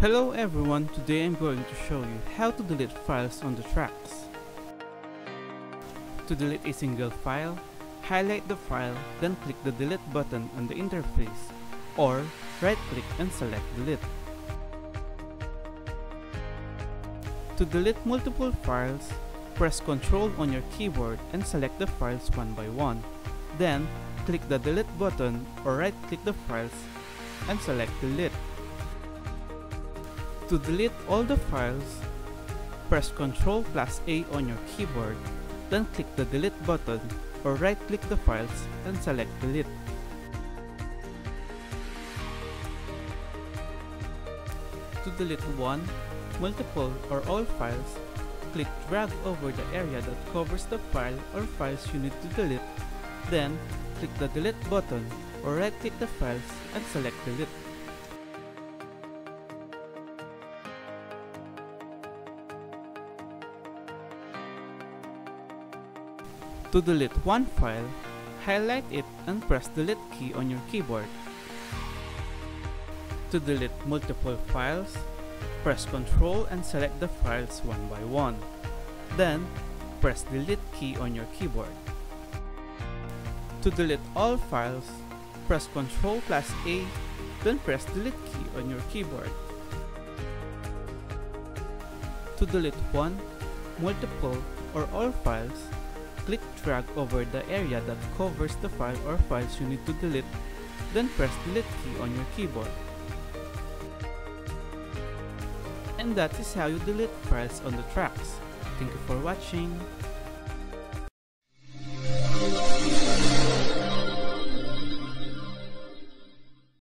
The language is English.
Hello everyone, today I'm going to show you how to delete files on the tracks. To delete a single file, highlight the file, then click the delete button on the interface, or right click and select delete. To delete multiple files, press Ctrl on your keyboard and select the files one by one. Then, click the delete button or right click the files and select delete. To delete all the files, press Ctrl plus A on your keyboard, then click the delete button or right click the files and select delete. To delete one, multiple or all files, click drag over the area that covers the file or files you need to delete, then click the delete button or right click the files and select delete. To delete one file, highlight it and press delete key on your keyboard. To delete multiple files, press Ctrl and select the files one by one. Then, press delete key on your keyboard. To delete all files, press Ctrl plus A, then press delete key on your keyboard. To delete one, multiple, or all files, click drag over the area that covers the file or files you need to delete, then press delete key on your keyboard. And that is how you delete files on the tracks. Thank you for watching.